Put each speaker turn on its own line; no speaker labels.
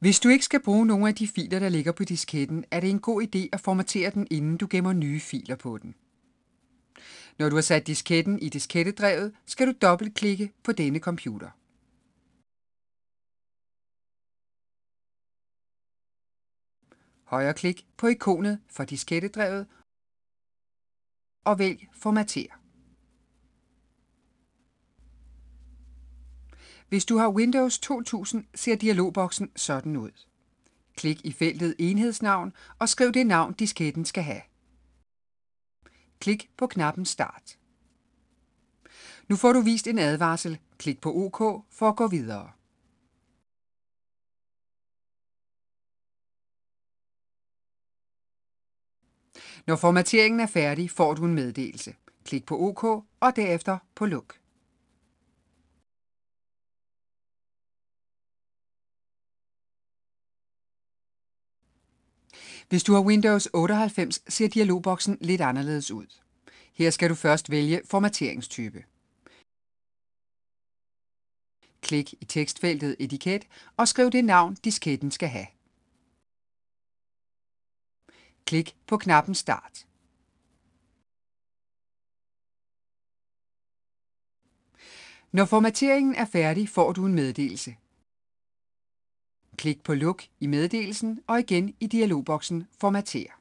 Hvis du ikke skal bruge nogen af de filer, der ligger på disketten, er det en god idé at formatere den, inden du gemmer nye filer på den. Når du har sat disketten i diskettedrevet, skal du dobbeltklikke på denne computer. Højreklik på ikonet for diskettedrevet og vælg Formater. Hvis du har Windows 2000, ser dialogboksen sådan ud. Klik i feltet Enhedsnavn og skriv det navn, disketten skal have. Klik på knappen Start. Nu får du vist en advarsel. Klik på OK for at gå videre. Når formateringen er færdig, får du en meddelelse. Klik på OK og derefter på Luk. Hvis du har Windows 98, ser dialogboksen lidt anderledes ud. Her skal du først vælge formateringstype. Klik i tekstfeltet Etiket og skriv det navn, disketten skal have. Klik på knappen Start. Når formateringen er færdig, får du en meddelelse. Klik på Luk i meddelelsen og igen i dialogboksen Formater.